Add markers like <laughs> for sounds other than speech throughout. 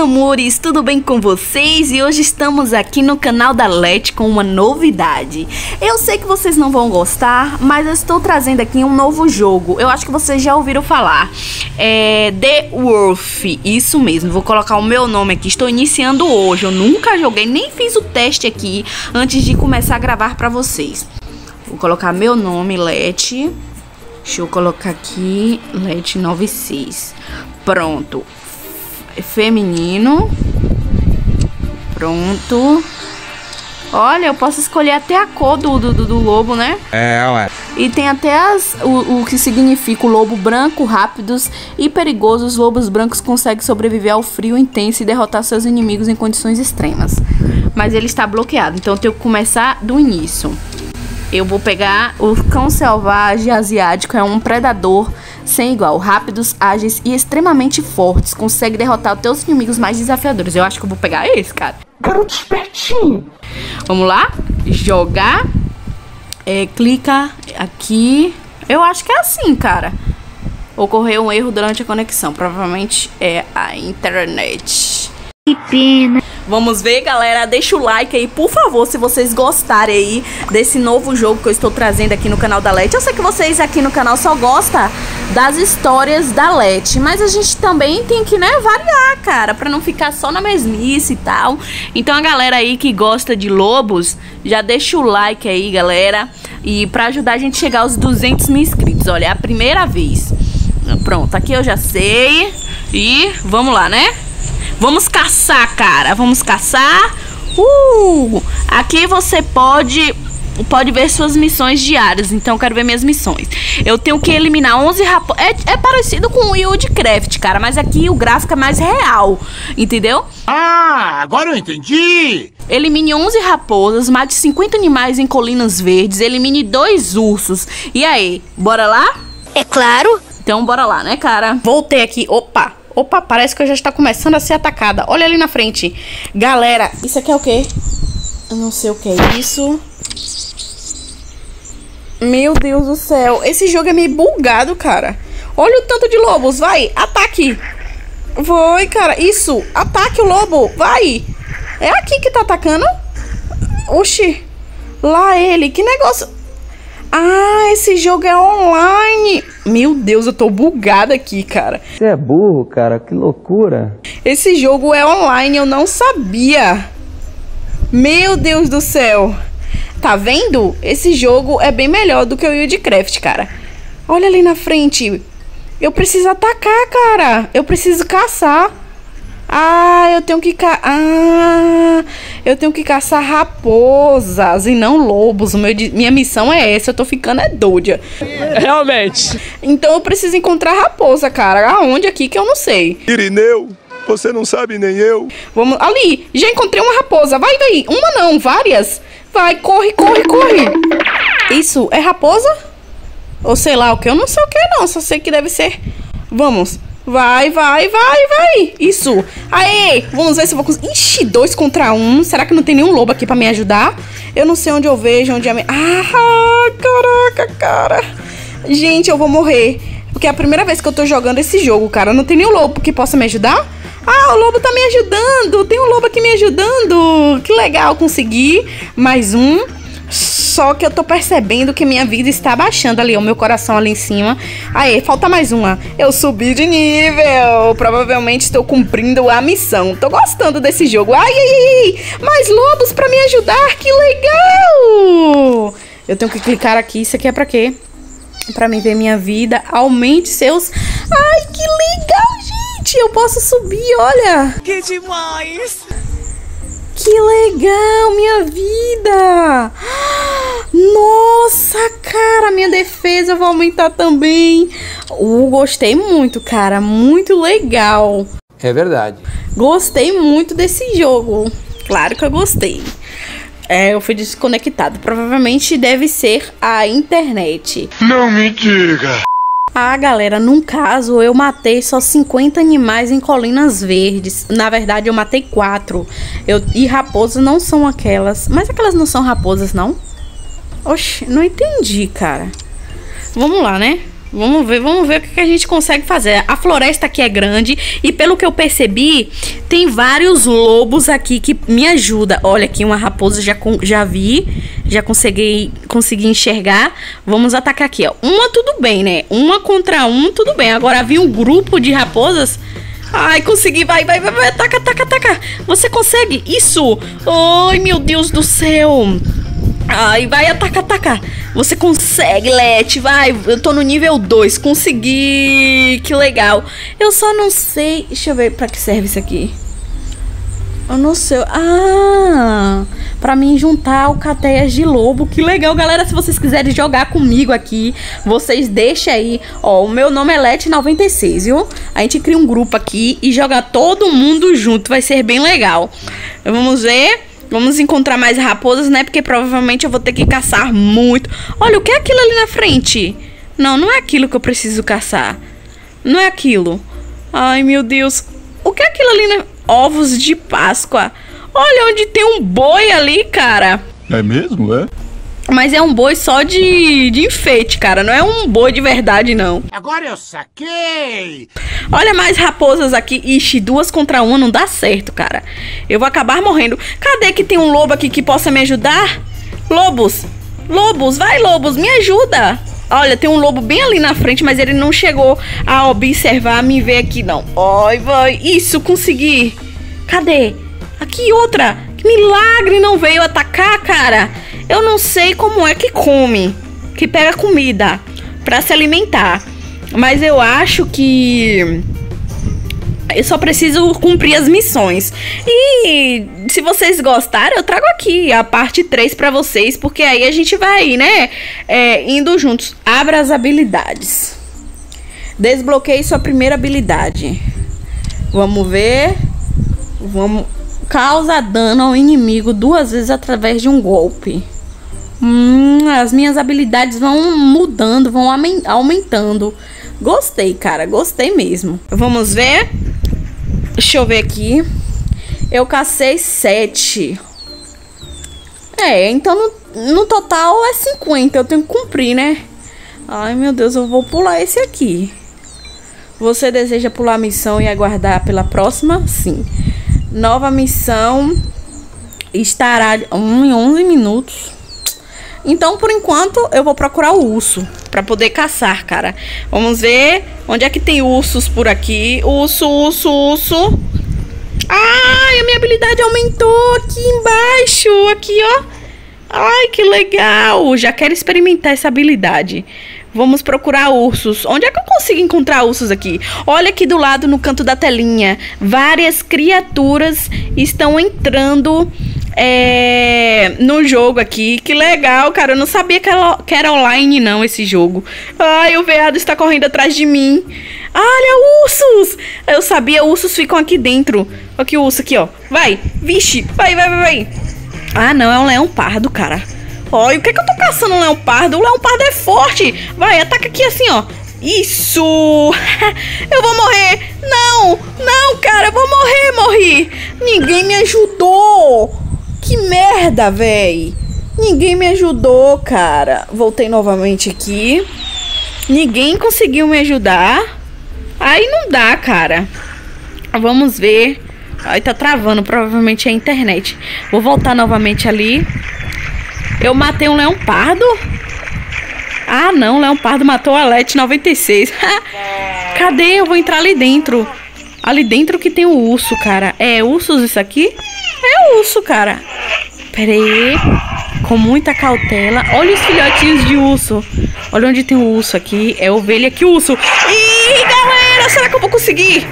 amores, tudo bem com vocês? E hoje estamos aqui no canal da Let com uma novidade. Eu sei que vocês não vão gostar, mas eu estou trazendo aqui um novo jogo. Eu acho que vocês já ouviram falar. É The Wolf, isso mesmo. Vou colocar o meu nome aqui. Estou iniciando hoje. Eu nunca joguei, nem fiz o teste aqui antes de começar a gravar para vocês. Vou colocar meu nome, Let. Deixa eu colocar aqui, Let 96. Pronto feminino. Pronto. Olha, eu posso escolher até a cor do, do, do lobo, né? É, ué. E tem até as, o, o que significa o lobo branco, rápidos e perigosos. Os lobos brancos conseguem sobreviver ao frio intenso e derrotar seus inimigos em condições extremas. Mas ele está bloqueado, então eu tenho que começar do início. Eu vou pegar o cão selvagem asiático, é um predador sem igual, rápidos, ágeis e extremamente fortes. Consegue derrotar os teus inimigos mais desafiadores. Eu acho que eu vou pegar esse, cara. Garoto espertinho. Vamos lá? Jogar. É, clica aqui. Eu acho que é assim, cara. Ocorreu um erro durante a conexão. Provavelmente é a internet. Que pena. Vamos ver, galera. Deixa o like aí, por favor, se vocês gostarem aí desse novo jogo que eu estou trazendo aqui no canal da Let. Eu sei que vocês aqui no canal só gostam das histórias da Let, mas a gente também tem que, né, variar, cara, pra não ficar só na mesmice e tal. Então a galera aí que gosta de lobos, já deixa o like aí, galera. E pra ajudar a gente a chegar aos 200 mil inscritos. Olha, é a primeira vez. Pronto, aqui eu já sei. E vamos lá, né? Vamos caçar, cara. Vamos caçar. Uh! Aqui você pode pode ver suas missões diárias. Então, eu quero ver minhas missões. Eu tenho que eliminar 11 raposas. É, é, parecido com o Woodcraft, cara. Mas aqui o gráfico é mais real. Entendeu? Ah, agora eu entendi. Elimine 11 raposas, mate 50 animais em colinas verdes, elimine dois ursos. E aí, bora lá? É claro. Então, bora lá, né, cara? Voltei aqui. Opa! Opa, parece que eu já está começando a ser atacada. Olha ali na frente. Galera, isso aqui é o quê? Eu não sei o que é isso. Meu Deus do céu. Esse jogo é meio bugado, cara. Olha o tanto de lobos. Vai, ataque. Vai, cara. Isso. Ataque o lobo. Vai. É aqui que tá atacando? Oxi. Lá ele. Que negócio. Ah, esse jogo é online. Meu Deus, eu tô bugada aqui, cara. Você é burro, cara. Que loucura. Esse jogo é online, eu não sabia. Meu Deus do céu. Tá vendo? Esse jogo é bem melhor do que o Wildcraft, cara. Olha ali na frente. Eu preciso atacar, cara. Eu preciso caçar. Ah, eu tenho que ca... ah, eu tenho que caçar raposas e não lobos. Meu, minha missão é essa. Eu tô ficando é doida. Realmente. Então eu preciso encontrar raposa, cara. Aonde aqui que eu não sei. Irineu, você não sabe nem eu. Vamos ali. Já encontrei uma raposa. Vai daí. Uma não, várias. Vai, corre, corre, corre. Isso é raposa? Ou sei lá o que? Eu não sei o que não. Só sei que deve ser. Vamos. Vai, vai, vai, vai. Isso. Aê, vamos ver se eu vou conseguir. Ixi, dois contra um. Será que não tem nenhum lobo aqui pra me ajudar? Eu não sei onde eu vejo, onde é... Me... Ah, caraca, cara. Gente, eu vou morrer. Porque é a primeira vez que eu tô jogando esse jogo, cara. Não tem nenhum lobo que possa me ajudar? Ah, o lobo tá me ajudando. Tem um lobo aqui me ajudando. Que legal, consegui. Mais um. Só que eu tô percebendo que minha vida está baixando ali, o meu coração ali em cima. Aê, falta mais uma. Eu subi de nível. Provavelmente estou cumprindo a missão. Tô gostando desse jogo. Ai, ai, ai. Mais lobos para me ajudar. Que legal. Eu tenho que clicar aqui. Isso aqui é pra quê? Pra mim ver minha vida. Aumente seus... Ai, que legal, gente. Eu posso subir, olha. Que demais. Que legal, minha vida! Nossa, cara, minha defesa vai aumentar também. Uh, gostei muito, cara, muito legal. É verdade. Gostei muito desse jogo. Claro que eu gostei. É, eu fui desconectado. Provavelmente deve ser a internet. Não me diga. Ah, galera, num caso eu matei só 50 animais em colinas verdes. Na verdade, eu matei quatro. Eu, e raposas não são aquelas. Mas aquelas não são raposas, não? Oxe, não entendi, cara. Vamos lá, né? Vamos ver, vamos ver o que a gente consegue fazer. A floresta aqui é grande e pelo que eu percebi, tem vários lobos aqui que me ajudam. Olha aqui uma raposa já já vi, já consegui consegui enxergar. Vamos atacar aqui, ó. Uma tudo bem, né? Uma contra um, tudo bem. Agora vi um grupo de raposas. Ai, consegui, vai, vai, vai, vai, ataca, ataca, ataca. Você consegue? Isso! Ai, meu Deus do céu! Ai, vai, ataca, ataca. Você consegue, Leti, vai. Eu tô no nível 2, consegui. Que legal. Eu só não sei. Deixa eu ver pra que serve isso aqui. Eu não sei. Ah, pra mim juntar alcateias de lobo. Que legal, galera. Se vocês quiserem jogar comigo aqui, vocês deixem aí. Ó, o meu nome é Let96, viu? A gente cria um grupo aqui e joga todo mundo junto. Vai ser bem legal. Vamos ver. Vamos encontrar mais raposas, né? Porque provavelmente eu vou ter que caçar muito. Olha, o que é aquilo ali na frente? Não, não é aquilo que eu preciso caçar. Não é aquilo. Ai, meu Deus. O que é aquilo ali na... Ovos de Páscoa. Olha onde tem um boi ali, cara. É mesmo, é? Mas é um boi só de, de enfeite, cara. Não é um boi de verdade, não. Agora eu saquei! Olha mais raposas aqui. Ixi, duas contra uma não dá certo, cara. Eu vou acabar morrendo. Cadê que tem um lobo aqui que possa me ajudar? Lobos! Lobos, vai, lobos, me ajuda! Olha, tem um lobo bem ali na frente, mas ele não chegou a observar, me ver aqui, não. Ai, vai. Isso, consegui. Cadê? Aqui outra. Que milagre não veio atacar, cara. Eu não sei como é que come. Que pega comida pra se alimentar. Mas eu acho que eu só preciso cumprir as missões. E se vocês gostarem, eu trago aqui a parte 3 pra vocês, porque aí a gente vai, né, é, indo juntos. Abra as habilidades. Desbloqueie sua primeira habilidade. Vamos ver. Vamos. Causa dano ao inimigo duas vezes através de um golpe. Hum, as minhas habilidades vão mudando, vão aumen- aumentando. Gostei, cara, gostei mesmo. Vamos ver. Deixa eu ver aqui. Eu cacei sete. É, então no, no total é 50. Eu tenho que cumprir, né? Ai, meu Deus, eu vou pular esse aqui. Você deseja pular a missão e aguardar pela próxima? Sim. Nova missão estará em 11 minutos. Então, por enquanto, eu vou procurar o urso pra poder caçar, cara. Vamos ver onde é que tem ursos por aqui. Urso, urso, urso. Ai, a minha habilidade aumentou aqui embaixo, aqui, ó. Ai, que legal. Já quero experimentar essa habilidade. Vamos procurar ursos. Onde é que eu consigo encontrar ursos aqui? Olha aqui do lado no canto da telinha. Várias criaturas estão entrando é, no jogo aqui. Que legal, cara. Eu não sabia que era, que era online, não, esse jogo. Ai, o veado está correndo atrás de mim. Olha, ursos! Eu sabia, ursos ficam aqui dentro. Aqui o urso aqui, ó. Vai, vixe, vai, vai, vai, vai. Ah, não, é um leão pardo, cara. Olha, o que é que eu tô caçando um leão pardo? O leão pardo é forte. Vai, ataca aqui assim, ó. Isso! <laughs> eu vou morrer! Não! Não, cara, eu vou morrer, morri! Ninguém me ajudou! Que merda, véi! Ninguém me ajudou, cara. Voltei novamente aqui. Ninguém conseguiu me ajudar. Aí não dá, cara. Vamos ver. Aí tá travando, provavelmente é a internet. Vou voltar novamente ali. Eu matei um leão pardo? Ah, não, o leão pardo matou a Lete 96. <laughs> Cadê? Eu vou entrar ali dentro. Ali dentro que tem o urso, cara. É ursos isso aqui? É urso, cara. Pera aí. Com muita cautela. Olha os filhotinhos de urso. Olha onde tem o urso aqui. É ovelha aqui, urso. Ih, galera, será que eu vou conseguir?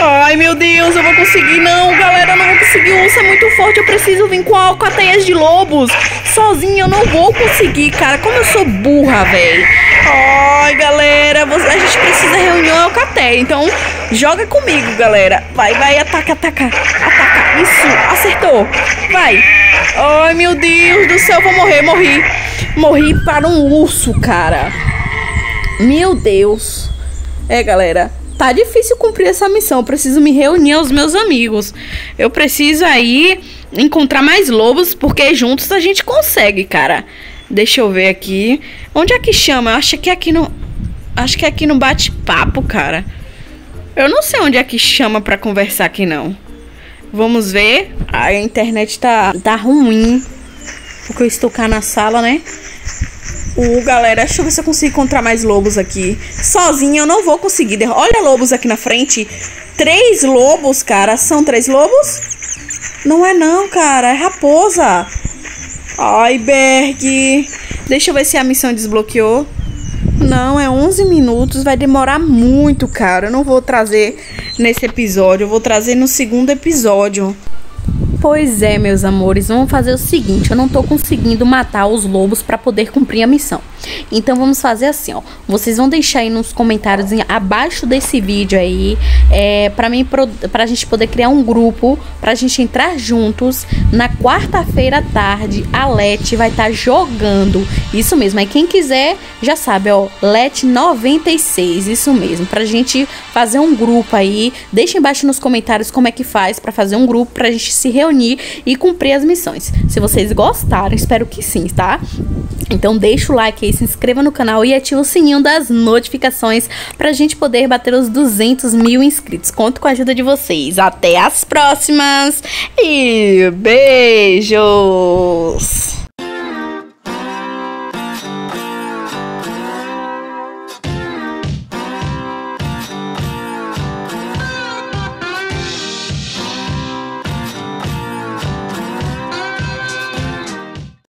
Ai, meu Deus, eu vou conseguir. Não, galera, eu não vou conseguir. O urso é muito forte. Eu preciso vir com alcateias de lobos. Sozinha eu não vou conseguir, cara. Como eu sou burra, velho. Ai, galera, a gente precisa reunir uma alcateia. Então, joga comigo, galera. Vai, vai, ataca, ataca. Ataca. Isso, acertou. Vai. Ai, meu Deus do céu, eu vou morrer, morri. Morri para um urso, cara. Meu Deus. É, galera, tá difícil cumprir essa missão. Eu preciso me reunir aos meus amigos. Eu preciso aí encontrar mais lobos, porque juntos a gente consegue, cara. Deixa eu ver aqui. Onde é que chama? Eu acho que é aqui no. Acho que é aqui no bate-papo, cara. Eu não sei onde é que chama pra conversar aqui, não. Vamos ver. A internet tá, tá ruim. Porque eu estou cá na sala, né? O galera, deixa eu ver se eu consigo encontrar mais lobos aqui. Sozinha eu não vou conseguir. Olha lobos aqui na frente. Três lobos, cara. São três lobos? Não é não, cara. É raposa. Ai, Berg. Deixa eu ver se a missão desbloqueou. Não, é 11 minutos. Vai demorar muito, cara. Eu não vou trazer nesse episódio. Eu vou trazer no segundo episódio. Pois é, meus amores, vamos fazer o seguinte, eu não tô conseguindo matar os lobos para poder cumprir a missão. Então vamos fazer assim, ó. Vocês vão deixar aí nos comentários abaixo desse vídeo aí, é, para mim, pra gente poder criar um grupo, pra gente entrar juntos. Na quarta-feira à tarde, a Let vai estar tá jogando. Isso mesmo, aí quem quiser já sabe, ó, Let 96, isso mesmo, pra gente fazer um grupo aí. Deixa embaixo nos comentários como é que faz para fazer um grupo pra gente se reunir e cumprir as missões. Se vocês gostaram, espero que sim, tá? Então deixa o like aí, se inscreva no canal e ativa o sininho das notificações pra gente poder bater os 200 mil inscritos. Conto com a ajuda de vocês. Até as próximas e beijos!